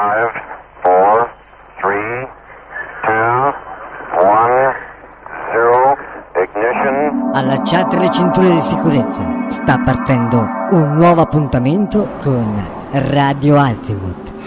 Five, four, three, two, one, zero, ignition. Allacciate le cinture di sicurezza. Sta partendo un nuovo appuntamento con Radio Azimuth.